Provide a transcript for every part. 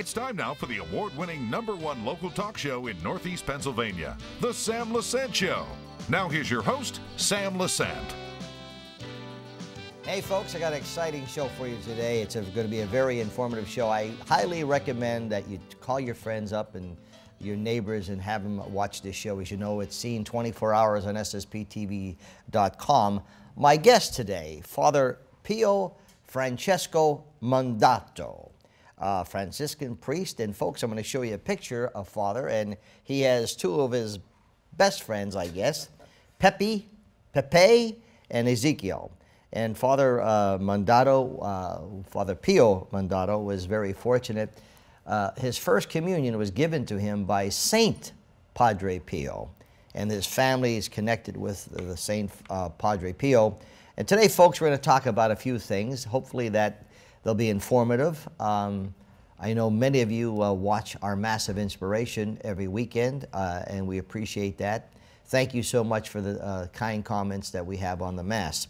It's time now for the award winning number one local talk show in Northeast Pennsylvania, The Sam Lesante Show. Now, here's your host, Sam Lesante. Hey, folks, I got an exciting show for you today. It's going to be a very informative show. I highly recommend that you call your friends up and your neighbors and have them watch this show. As you know, it's seen 24 hours on SSPTV.com. My guest today, Father Pio Francesco Mandato, a Franciscan priest. And folks, I'm going to show you a picture of Father, and he has two of his best friends, I guess, Pepe, Pepe, and Ezekiel. And Father uh, Mandato, uh, Father Pio Mandato, was very fortunate. Uh, his first communion was given to him by Saint Padre Pio, and his family is connected with the Saint uh, Padre Pio. And today, folks, we're going to talk about a few things. Hopefully, that they'll be informative. Um, I know many of you uh, watch our Massive Inspiration every weekend, uh, and we appreciate that. Thank you so much for the uh, kind comments that we have on the Mass.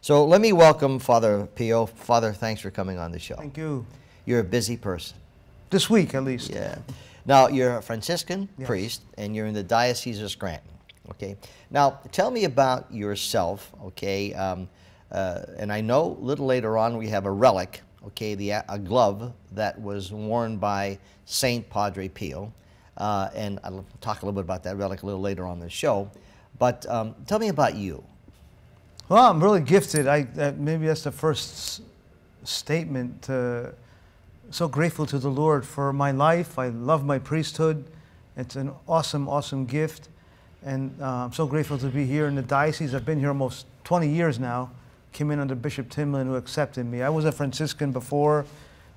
So let me welcome Father Pio. Father, thanks for coming on the show. Thank you. You're a busy person. This week, at least. Yeah. Now, you're a Franciscan Yes. priest, and you're in the Diocese of Scranton. Okay. Now, tell me about yourself. Okay. Um, uh, and I know a little later on we have a relic. Okay, the a glove that was worn by Saint Padre Pio, uh, and I'll talk a little bit about that relic a little later on the show. But um, tell me about you. Well, I'm really gifted. I uh, maybe that's the first statement. So grateful to the Lord for my life. I love my priesthood. It's an awesome, awesome gift, and uh, I'm so grateful to be here in the diocese. I've been here almost 20 years now. Came in under Bishop Timlin, who accepted me. I was a Franciscan before,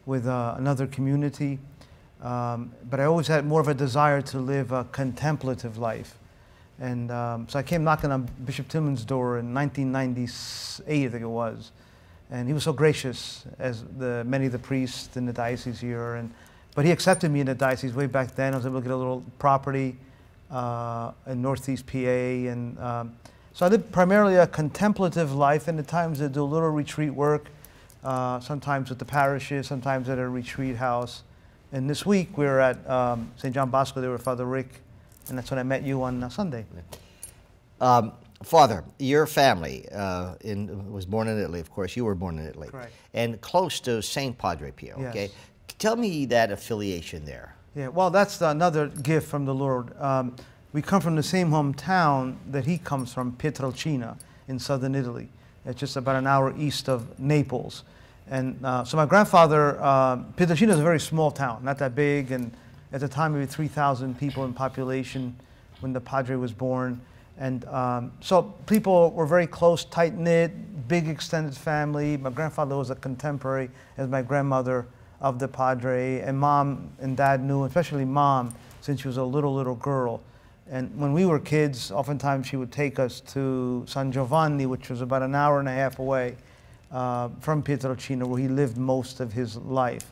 with uh, another community, um, but I always had more of a desire to live a contemplative life. And um, so I came knocking on Bishop Timlin's door in 1998, I think it was. And he was so gracious, as the, many of the priests in the diocese here. And, but he accepted me in the diocese way back then. I was able to get a little property uh, in Northeast PA. And um, so I did primarily a contemplative life. And at times I do a little retreat work, uh, sometimes at the parishes, sometimes at a retreat house. And this week we were at um, St. John Bosco there with Father Rick. And that's when I met you on uh, Sunday. Um, Father, your family uh, in, was born in Italy, of course. You were born in Italy. Correct. And close to St. Padre Pio, okay? Tell me that affiliation there. Yeah, well, that's another gift from the Lord. Um, we come from the same hometown that he comes from, Pietrelcina, in southern Italy. It's just about an hour east of Naples. And uh, so my grandfather, uh, is a very small town, not that big, and at the time maybe 3,000 people in population when the Padre was born. And um, so people were very close, tight knit, big extended family. My grandfather was a contemporary as my grandmother of the Padre, and mom and dad knew, especially mom, since she was a little, little girl. And when we were kids, oftentimes she would take us to San Giovanni, which was about an hour and a half away uh, from Pietrelcina, where he lived most of his life.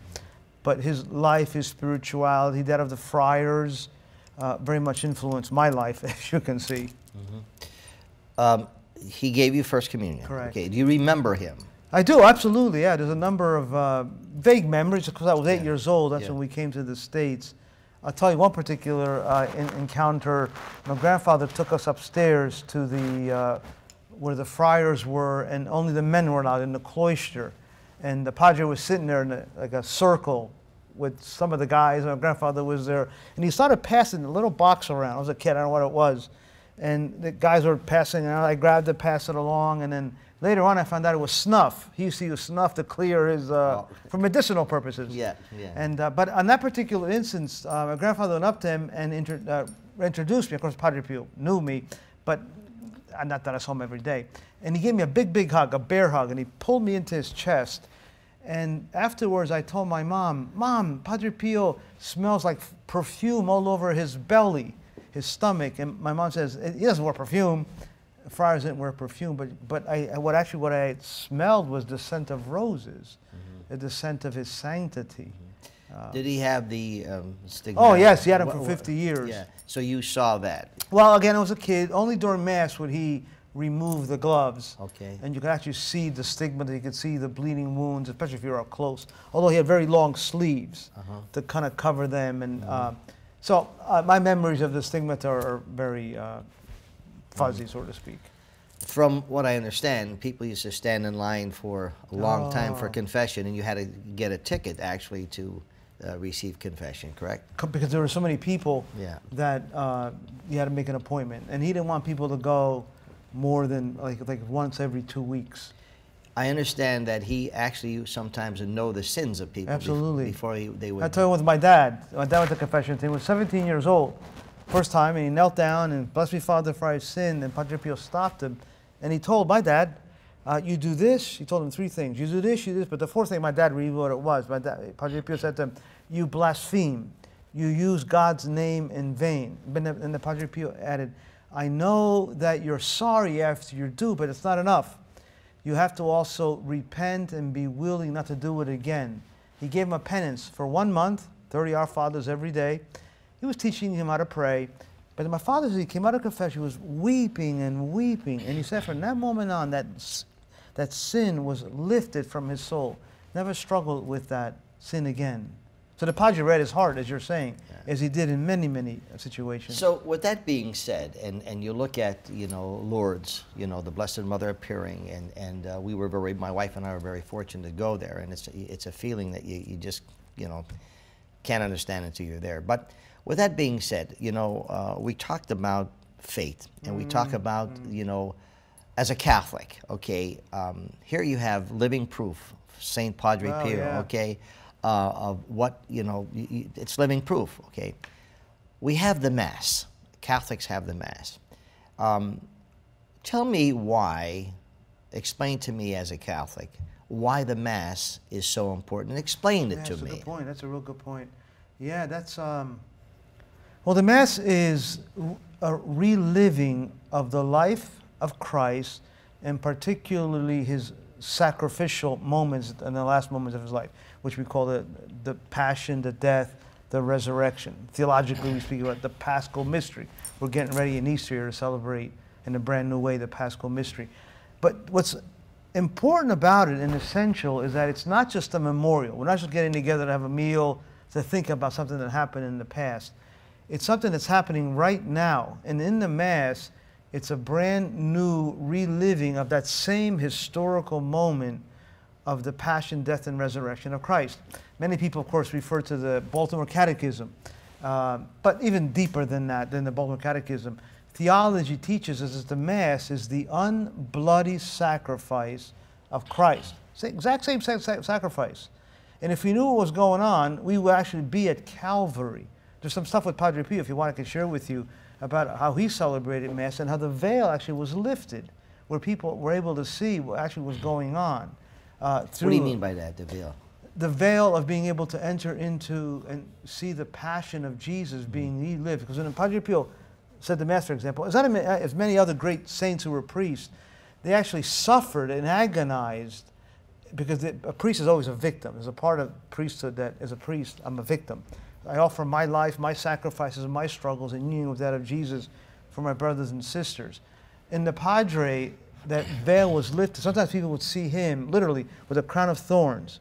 But his life, his spirituality, that of the friars, uh, very much influenced my life, as you can see. Um, he gave you First Communion. Correct. Okay. Do you remember him? I do, absolutely, yeah. There's a number of uh, vague memories because I was eight Yeah. years old. That's Yeah. when we came to the States. I'll tell you one particular uh, in, encounter. My grandfather took us upstairs to the uh, where the friars were, and only the men were allowed in the cloister. And the padre was sitting there in a, like a circle with some of the guys. My grandfather was there, and he started passing a little box around. I was a kid, I don't know what it was. And the guys were passing it. I grabbed it, passed it along, and then later on I found out it was snuff. He used to use snuff to clear his, uh, Oh. for medicinal purposes. Yeah, yeah. And, uh, but on that particular instance, uh, my grandfather went up to him and intro- uh, introduced me. Of course, Padre Pio knew me, but not that I saw him every day. And he gave me a big, big hug, a bear hug, and he pulled me into his chest. And afterwards, I told my mom, Mom, Padre Pio smells like perfume all over his belly, his stomach. And my mom says, He doesn't wear perfume. Friars didn't wear perfume, but, but I, what actually what I smelled was the scent of roses, the scent of his sanctity. Did he have the um, stigma? Oh, yes, he had him for wha- 50 years. Yeah. So you saw that. Well, again, I was a kid. Only during Mass would he remove the gloves. Okay. And you could actually see the stigma, you could see the bleeding wounds, especially if you're up close. Although he had very long sleeves Uh-huh. to kind of cover them. And Mm-hmm. uh, so uh, my memories of the stigmata are, are very uh, fuzzy, so to speak. From what I understand, people used to stand in line for a long time for Oh. confession, and you had to get a ticket actually to uh, receive confession, correct? Because there were so many people Yeah. that uh, you had to make an appointment. And he didn't want people to go more than like, like once every two weeks. I understand that he actually sometimes know the sins of people Absolutely. before he, they would. I told you with my dad. My dad went to confession. He was 17 years old, first time, and he knelt down and blessed me, Father, for I have sinned. And Padre Pio stopped him, and he told my dad, uh, "You do this." He told him three things: you do this, you do this. But the fourth thing, my dad read what it was. My dad, Padre Pio said to him, "You blaspheme. You use God's name in vain." And the, Padre Pio added, "I know that you're sorry after you do, but it's not enough." you have to also repent and be willing not to do it again. He gave him a penance for one month, 30 Our Fathers every day. He was teaching him how to pray. But my father he came out of confession, he was weeping and weeping. And he said from that moment on, that, that sin was lifted from his soul. Never struggled with that sin again. So the Padre read his heart, as you're saying, as he did in many, many situations. So, with that being said, and, and you look at you know Lourdes, you know the Blessed Mother appearing, and and uh, we were very, my wife and I were very fortunate to go there, and it's it's a feeling that you, you just you know can't understand until you're there. But with that being said, you know uh, we talked about faith, and we talk about you know as a Catholic, okay, um, here you have living proof, Saint Padre Wow, Pio, yeah. okay, uh, of what you know, it's living proof, okay we have the Mass. Catholics have the Mass. Um, tell me why, explain to me as a Catholic, why the Mass is so important. Explain it Yeah, to that's a me. good point. That's a real good point. Yeah, that's um. Well, the Mass is a reliving of the life of Christ, and particularly his sacrificial moments and the last moments of his life, which we call the the Passion, the Death, the Resurrection. Theologically, we speak about the Paschal Mystery. We're getting ready in Easter here to celebrate in a brand new way the Paschal Mystery. But what's important about it and essential is that it's not just a memorial. We're not just getting together to have a meal to think about something that happened in the past. It's something that's happening right now. And in the Mass, it's a brand new reliving of that same historical moment of the passion, death, and resurrection of Christ. Many people, of course, refer to the Baltimore Catechism, uh, but even deeper than that, than the Baltimore Catechism, theology teaches us that the Mass is the unbloody sacrifice of Christ. It's the exact same sac- sac- sacrifice. And if we knew what was going on, we would actually be at Calvary. There's some stuff with Padre Pio, if you want, I can share with you about how he celebrated Mass and how the veil actually was lifted, where people were able to see what actually was going on. Uh, What do you mean by that, the veil? the veil of being able to enter into and see the passion of Jesus being relived. Because when Padre Pio said the Mass, for example, as, many other great saints who were priests, they actually suffered and agonized because the, a priest is always a victim. There's a part of priesthood that, as a priest, I'm a victim. I offer my life, my sacrifices, my struggles in union with that of Jesus for my brothers and sisters. In the Padre, that veil was lifted. Sometimes people would see him literally with a crown of thorns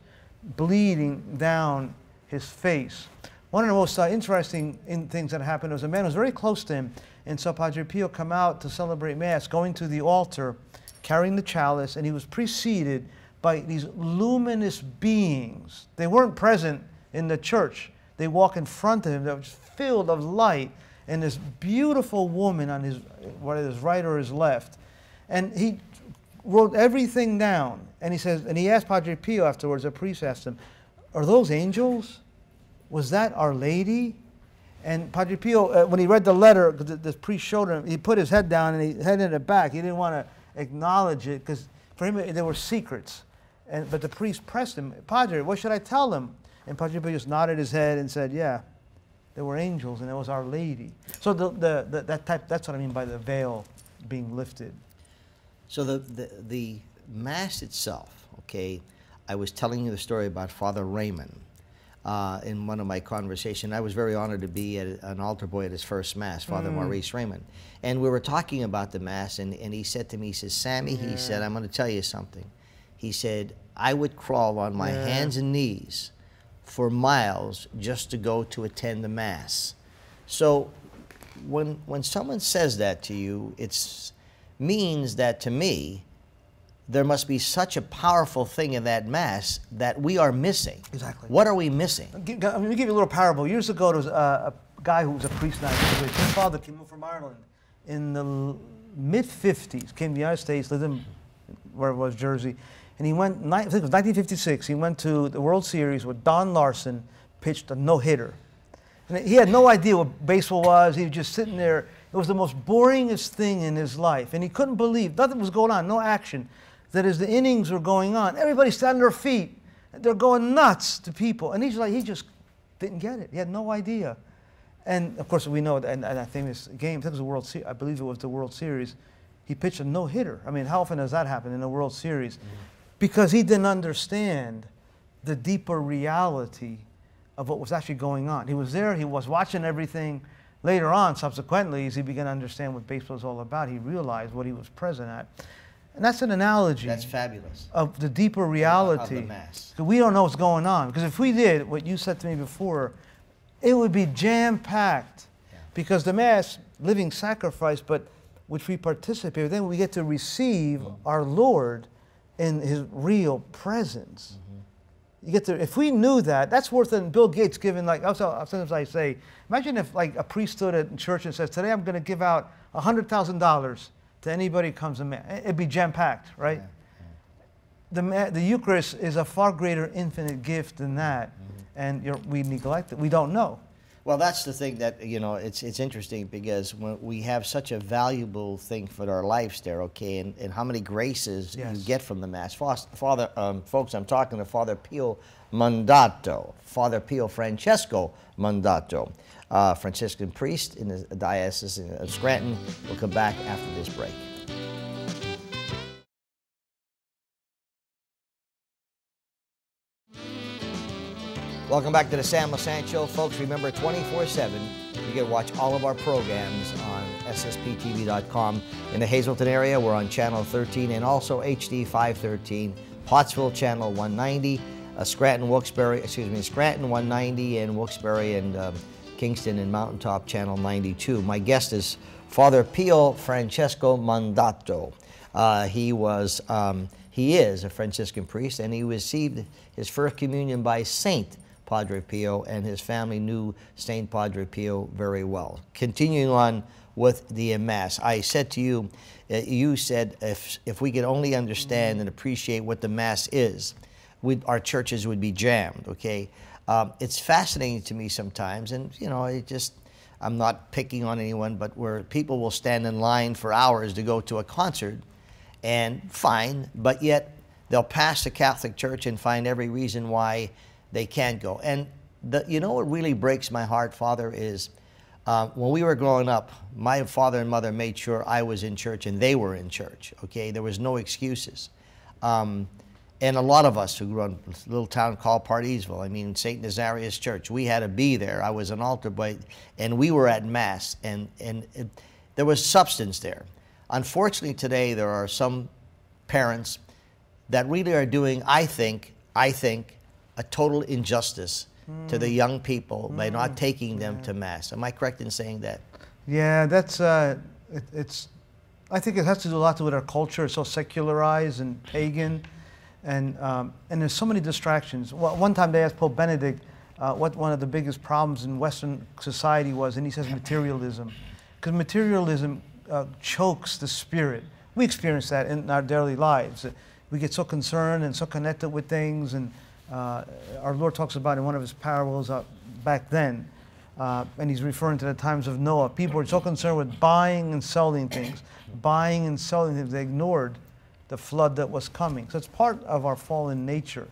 bleeding down his face. One of the most uh, interesting in things that happened was a man who was very close to him and saw Padre Pio come out to celebrate Mass, going to the altar, carrying the chalice, and he was preceded by these luminous beings. They weren't present in the church. They walk in front of him that was filled of light, and this beautiful woman on his, whether his right or his left. And he wrote everything down. And he says, and he asked Padre Pio afterwards, a priest asked him, Are those angels? Was that Our Lady? And Padre Pio, uh, when he read the letter, the, the priest showed him, he put his head down and he headed it back. He didn't want to acknowledge it because for him there were secrets. And, but the priest pressed him, Padre, what should I tell them? And Padre just nodded his head and said, Yeah, there were angels and it was Our Lady. So the, the, the, that type, that's what I mean by the veil being lifted. So the, the, the Mass itself, okay, I was telling you the story about Father Raymond. uh, in one of my conversations. I was very honored to be at an altar boy at his first mass, Father Maurice Raymond, and we were talking about the mass, and, and he said to me, he says, "Sammy," he said, "I'm going to tell you something." He said, "I would crawl on my Yeah. hands and knees for miles just to go to attend the mass." So when when someone says that to you, it's means that to me there must be such a powerful thing in that mass that we are missing. Exactly. What are we missing? Let me give you a little parable. Years ago, there was a, a guy who was a priest now. His father came over from Ireland in the mid 50s, came to the United States, lived in where it was Jersey, and he went. I think it was 1956. He went to the World Series where Don Larsen pitched a no hitter, and he had no idea what baseball was. He was just sitting there. It was the most boringest thing in his life, and he couldn't believe nothing was going on, no action. That as the innings were going on, everybody standing on their feet. They're going nuts to people, and he's like, he just didn't get it. He had no idea. And of course, we know that in that famous game, I think it was the World Series, I believe it was the World Series, he pitched a no hitter. I mean, how often does that happen in the World Series? Mm-hmm. Because he didn't understand the deeper reality of what was actually going on. He was there, he was watching everything. Later on, subsequently, as he began to understand what baseball is all about, he realized what he was present at. And that's an analogy That's fabulous. of the deeper reality. mass. 'Cause we don't know what's going on. Because if we did what you said to me before, it would be jam packed. Yeah. Because the mass, living sacrifice, but which we participate, then we get to receive our Lord in His real presence. Mm-hmm. You get to, if we knew that, that's worth it. than Bill Gates giving like, also, sometimes I say, imagine if like a priest stood at church and says, today I'm going to give out $100,000 to anybody who comes to mass. It'd be jam packed, right? the, the Eucharist is a far greater infinite gift than that, mm-hmm. and you're, we neglect it. We don't know. Well, that's the thing that you know. It's it's interesting because when we have such a valuable thing for our lives there, okay, and, and how many graces you get from the mass. Father, um, folks, I'm talking to Father Pio Mandato, Father Pio Francesco Mandato, uh, Franciscan priest in the diocese of Scranton. We'll come back after this break. Welcome back to the Sam Lesante Show. Folks, remember 24 7, you can watch all of our programs on SSPTV.com. In the Hazleton area, we're on Channel 13 and also HD 513, Pottsville Channel 190, uh, Scranton, Wilkes-Barre, excuse me, Scranton 190, and Wilkes-Barre and um, Kingston and Mountaintop Channel 92. My guest is Father Pio Francesco Mandato. Uh, he was, um, he is a Franciscan priest, and he received his first communion by Saint Padre Pio, and his family knew Saint Padre Pio very well. Continuing on with the Mass, I said to you, uh, you said if if we could only understand and appreciate what the Mass is, our churches would be jammed. Okay, um, it's fascinating to me sometimes, and you know, it just I'm not picking on anyone, but where people will stand in line for hours to go to a concert, and fine, but yet they'll pass the Catholic Church and find every reason why they can't go. And the, you know what really breaks my heart, Father, is uh, when we were growing up, my father and mother made sure I was in church and they were in church. Okay, there was no excuses. Um, and a lot of us who grew up in a little town called Pardeesville, I mean, St. Nazarius Church, we had to be there. I was an altar boy, and we were at Mass, and, and it, there was substance there. Unfortunately, today, there are some parents that really are doing, I think, I think, a total injustice to the young people by not taking them to Mass. Am I correct in saying that? Yeah, that's uh, it, it's. I think it has to do a lot with our culture. It's so secularized and pagan, and um, and there's so many distractions. Well, one time they asked Pope Benedict uh, what one of the biggest problems in Western society was, and he says materialism, because materialism uh, chokes the spirit. We experience that in our daily lives. We get so concerned and so connected with things, and uh, our Lord talks about in one of his parables uh, back then uh, and he's referring to the times of Noah. People were so concerned with buying and selling things, buying and selling things, they ignored the flood that was coming. So it's part of our fallen nature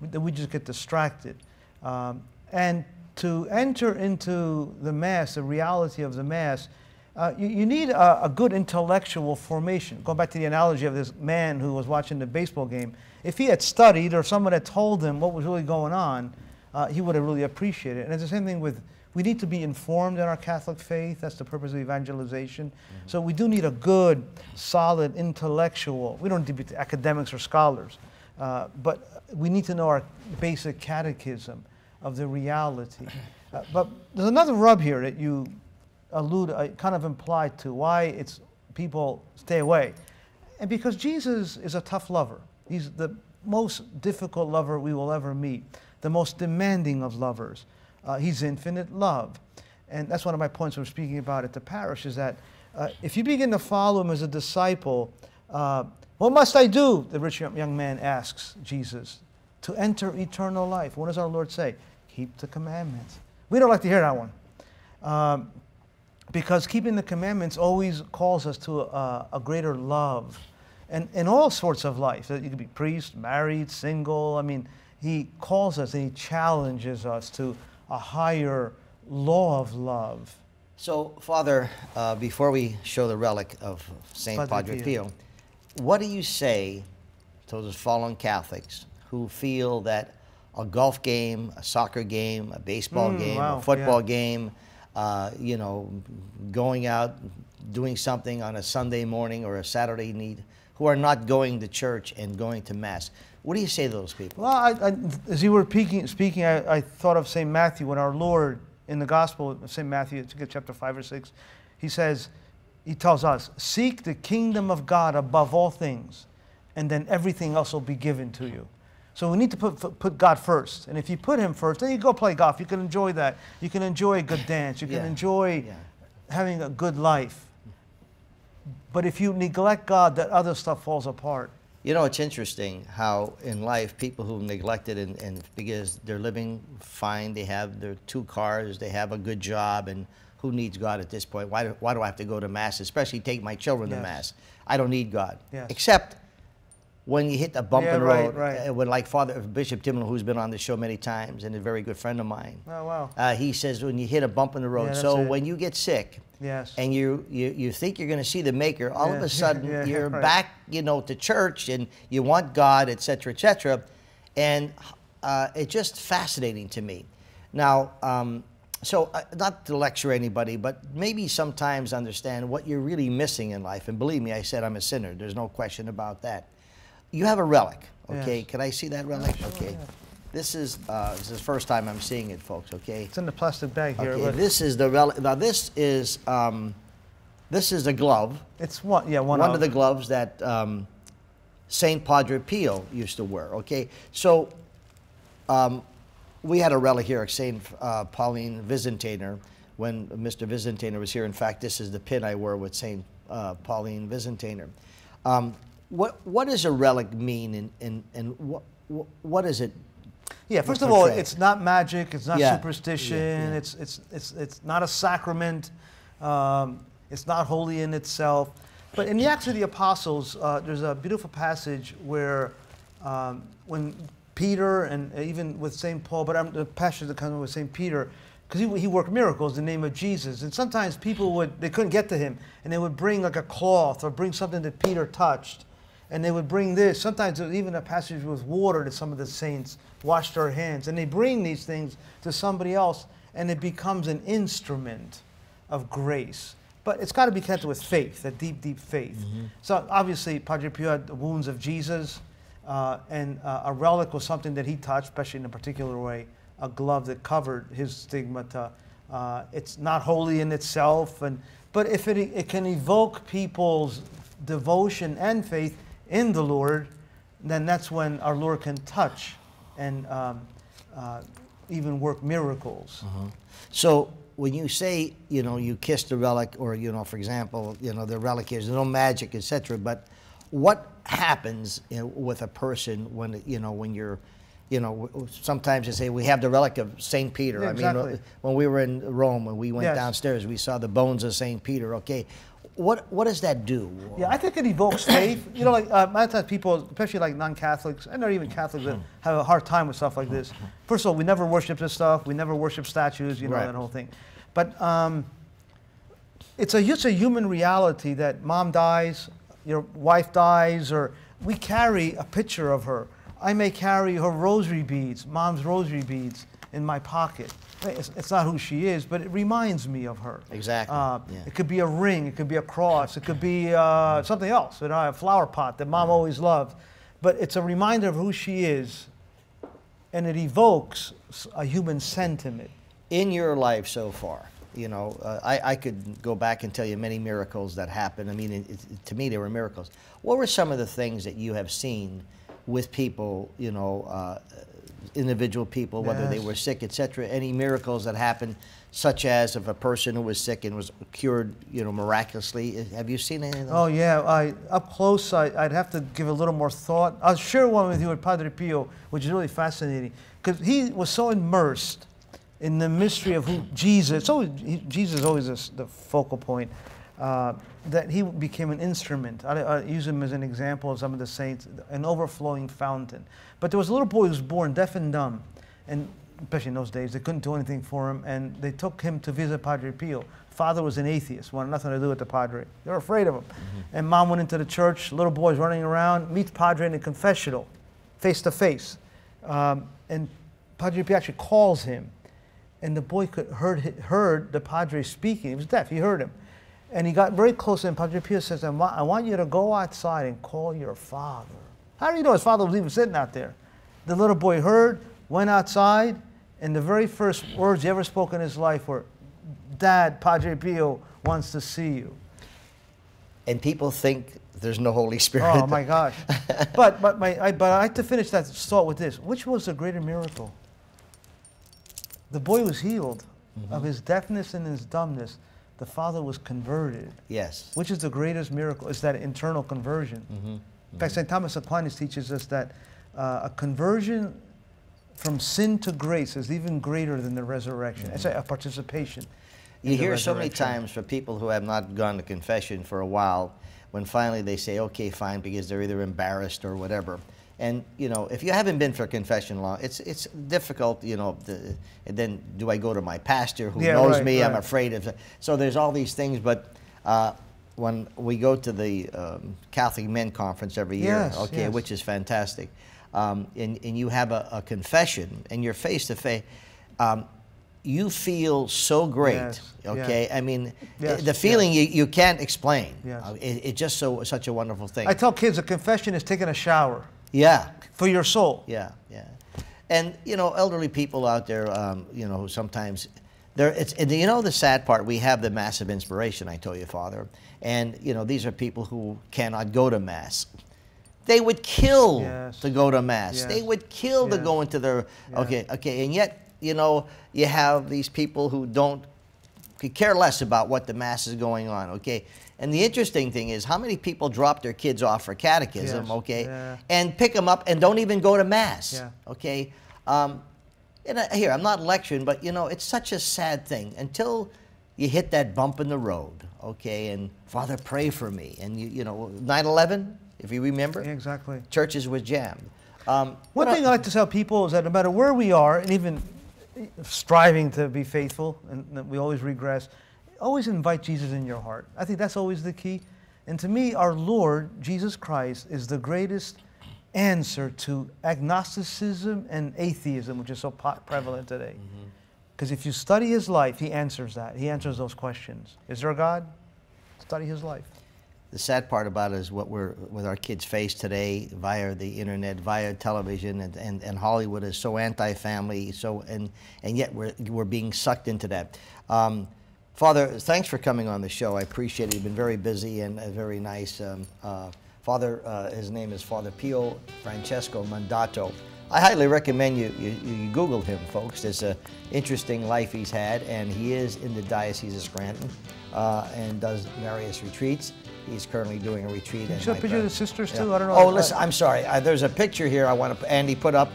that we just get distracted. Um, and to enter into the Mass, the reality of the Mass, uh, you, you need a, a good intellectual formation. Going back to the analogy of this man who was watching the baseball game, if he had studied or someone had told him what was really going on, uh, he would have really appreciated it. And it's the same thing with, we need to be informed in our Catholic faith. That's the purpose of evangelization. Mm-hmm. So we do need a good, solid, intellectual, we don't need to be academics or scholars, uh, but we need to know our basic catechism of the reality. Uh, but there's another rub here that you allude, uh, kind of implied to why it's people stay away. And because Jesus is a tough lover. He's the most difficult lover we will ever meet, the most demanding of lovers. Uh, he's infinite love. And that's one of my points I'm speaking about at the parish is that uh, if you begin to follow him as a disciple, uh, what must I do? The rich young man asks Jesus to enter eternal life. What does our Lord say? Keep the commandments. We don't like to hear that one. Um, because keeping the commandments always calls us to a, a greater love and in all sorts of life. You could be priest, married, single. I mean, he calls us and he challenges us to a higher law of love. So, Father, uh, before we show the relic of St. Padre, Padre Pio, what do you say to those fallen Catholics who feel that a golf game, a soccer game, a baseball mm, game, wow, a football yeah. game, uh, you know, going out, doing something on a Sunday morning or a Saturday need, who are not going to church and going to Mass. What do you say to those people? Well, I, I, as you were speaking, speaking I, I, thought of St. Matthew when our Lord in the Gospel of St. Matthew, chapter 5 or 6, he says, he tells us, Seek the kingdom of God above all things, and then everything else will be given to you. So we need to put, put God first. And if you put Him first, then you go play golf. You can enjoy that. You can enjoy a good dance. You can yeah. enjoy yeah. having a good life. But if you neglect God, that other stuff falls apart. You know, it's interesting how in life people who neglect it and, and because they're living fine, they have their two cars, they have a good job, and who needs God at this point? Why do, why do I have to go to Mass, especially take my children yes. to Mass? I don't need God. Yes. Except when you hit a bump yeah, in the right, road, right. Uh, when like Father Bishop Timlin, who's been on the show many times and a very good friend of mine, oh, wow. Uh, he says when you hit a bump in the road. Yeah, so it. when you get sick, yes. and you, you, you think you're going to see the Maker, all yeah. of a sudden you're right. back, you know, to church and you want God, etc., etc., and uh, it's just fascinating to me. Now, um, so uh, not to lecture anybody, but maybe sometimes understand what you're really missing in life. And believe me, I said I'm a sinner. There's no question about that. You have a relic, okay? Yes. Can I see that relic? okay. This is uh, this is the first time I'm seeing it, folks. Okay. It's in the plastic bag here. Okay. This is the relic. Now this is um, this is a glove. It's one. Yeah, one. One of, of the gloves that um, Saint Padre Pio used to wear. Okay. So um, we had a relic here, at Saint uh, Pauline Visintainer, when Mr. Visintainer was here. In fact, this is the pin I wore with Saint uh, Pauline Visintainer. Um, what what does a relic mean, and and, and what what is it? Yeah, first of all, it's not magic. It's not Yeah. superstition. Yeah, yeah. It's it's it's it's not a sacrament. Um, it's not holy in itself. But in the Acts of the Apostles, uh, there's a beautiful passage where um, when Peter and even with St. Paul, but I'm, the passage that comes with St. Peter, because he, he worked miracles in the name of Jesus. And sometimes people would, they couldn't get to him, and they would bring like a cloth or bring something that Peter touched. And they would bring this. Sometimes even a passage with water that some of the saints washed their hands. And they bring these things to somebody else, and it becomes an instrument of grace. But it's got to be connected with faith, a deep, deep faith. So obviously, Padre Pio had the wounds of Jesus, uh, and uh, a relic was something that he touched, especially in a particular way, a glove that covered his stigmata. Uh, it's not holy in itself, and but if it, it can evoke people's devotion and faith in the Lord, then that's when our Lord can touch and um, uh, even work miracles. So when you say, you know, you kiss the relic, or you know, for example, you know, the relic is no magic, etc. But what happens you know, with a person when you know when you're, you know, sometimes they say we have the relic of Saint Peter. Yeah, I mean, when we were in Rome, when we went Yes. downstairs, we saw the bones of Saint Peter. Okay, what what does that do? Yeah, I think it evokes faith. You know, like uh, many times people, especially like non-Catholics, and not even Catholics, that have a hard time with stuff like this. First of all, we never worship this stuff. We never worship statues. You know Right. that whole thing. But um, it's a it's a human reality that mom dies, your wife dies, or we carry a picture of her. I may carry her rosary beads, mom's rosary beads, in my pocket. It's, it's not who she is, but it reminds me of her. Exactly, Uh, yeah. It could be a ring, it could be a cross, it could be uh, something else, you know, a flower pot that mom always loved. But it's a reminder of who she is, and it evokes a human sentiment. in your life so far, you know, uh, I, I could go back and tell you many miracles that happened. I mean, it, it, to me, they were miracles. What were some of the things that you have seen with people, you know, uh, individual people, whether they were sick, etc.? Any miracles that happened, such as if a person who was sick and was cured, you know, miraculously? Have you seen any of those? Oh yeah, I, up close, I, I'd have to give a little more thought. I'll share one with you with Padre Pio, which is really fascinating, because he was so immersed in the mystery of who Jesus. So Jesus is always the focal point. Uh, that he became an instrument. I, I use him as an example of some of the saints, an overflowing fountain. But there was a little boy who was born deaf and dumb, and especially in those days, they couldn't do anything for him, and they took him to visit Padre Pio. Father was an atheist, wanted nothing to do with the Padre. They were afraid of him. And mom went into the church, little boy's running around, meets Padre in the confessional, face to face. Um, and Padre Pio actually calls him. And the boy could heard, heard the Padre speaking. He was deaf, he heard him. And he got very close, and Padre Pio says, I want, I want you to go outside and call your father. How do you know his father was even sitting out there? The little boy heard, went outside, and the very first words he ever spoke in his life were, Dad, Padre Pio wants to see you. And people think there's no Holy Spirit. Oh my gosh. but but my I, but I like to finish that thought with this. Which was the greater miracle? The boy was healed mm-hmm. of his deafness and his dumbness. The father was converted. Yes. Which is the greatest miracle? It's that internal conversion. Mm-hmm, in mm-hmm. fact, St. Thomas Aquinas teaches us that uh, a conversion from sin to grace is even greater than the resurrection. It's a, mm-hmm. a participation. You hear so many times for people who have not gone to confession for a while, when finally they say, okay, fine, because they're either embarrassed or whatever. And, you know, if you haven't been for confession long, it's, it's difficult, you know, the, and then do I go to my pastor who Yeah, knows right, me? I'm afraid of. So there's all these things, but uh, when we go to the um, Catholic Men Conference every year, Yes, okay, yes. which is fantastic, um, and, and you have a, a confession and you're face to face, um, you feel so great, Yes, okay? I mean, the feeling you, you can't explain. Yes. Uh, it, it's just so such a wonderful thing. I tell kids a confession is taking a shower yeah, for your soul. yeah, yeah. And you know, elderly people out there, um, you know, sometimes there. It's and you know the sad part. We have the massive inspiration. I told you, Father, and you know these are people who cannot go to mass. They would kill Yes. to go to mass. They would kill to go into their. Okay, okay, and yet you know you have these people who don't care less about what the mass is going on. Okay. And the interesting thing is how many people drop their kids off for catechism, Yes, okay, yeah. and pick them up and don't even go to mass. Yeah. Okay. Um, and I, here, I'm not lecturing, but you know, it's such a sad thing until you hit that bump in the road, okay, and Father, pray for me. And you, you know, 9 11, if you remember, Yeah, exactly. churches were jammed. Um, One thing I like to tell people is that no matter where we are, and even striving to be faithful, and that we always regress, always invite Jesus in your heart. I think that's always the key. And to me, our Lord, Jesus Christ, is the greatest answer to agnosticism and atheism, which is so prevalent today. Because if you study his life, he answers that. He answers those questions. Is there a God? Study his life. The sad part about it is what we're with our kids face today via the internet, via television, and, and, and Hollywood is so anti-family, so and and yet we're we're being sucked into that. Um, Father, thanks for coming on the show. I appreciate it. You've been very busy and uh, very nice. Um, uh, Father, uh, his name is Father Pio Francesco Mandato. I highly recommend you, you, you Google him, folks. There's an interesting life he's had, and he is in the Diocese of Scranton uh, and does various retreats. He's currently doing a retreat. a my picture of the sisters, Yeah. too? I don't know. Oh, listen, I'm sorry. Uh, there's a picture here I want to, Andy put up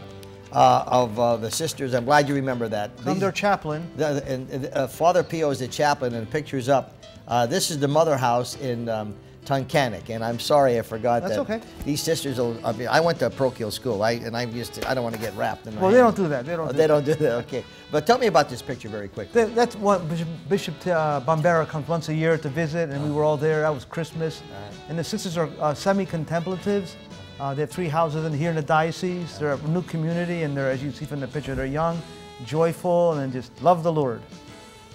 uh, of uh, the sisters. I'm glad you remember that. I'm their chaplain. the, and, uh, Father Pio is the chaplain, and the picture's up. Uh, this is the mother house in um, Tunkhannock, and I'm sorry I forgot That's that. okay. These sisters, will, I mean, I went to a parochial school, I, and I'm to, I don't want to get wrapped in my Well, they don't do that. They don't Oh, do they don't do that, okay. But tell me about this picture very quickly. That, that's what Bishop, Bishop uh, Bambera comes once a year to visit, and we were all there. That was Christmas. And the sisters are uh, semi-contemplatives. Uh, they have three houses in here in the diocese. They're a new community, and they're, as you see from the picture, they're young, joyful, and just love the Lord.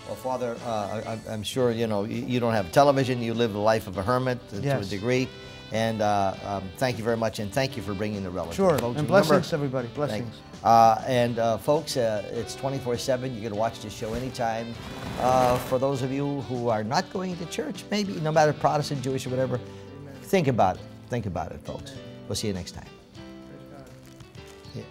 Well, Father, uh, I, I'm sure you know you don't have television. You live the life of a hermit to, to a Yes. degree, and uh, um, thank you very much, and thank you for bringing the relative. Sure, Folks, and blessings everybody. Blessings. Uh, and uh, folks, uh, it's 24/7. You can watch this show anytime. Uh, for those of you who are not going to church, maybe no matter Protestant, Jewish, or whatever, think about it. Think about it, folks. We'll see you next time. Yeah.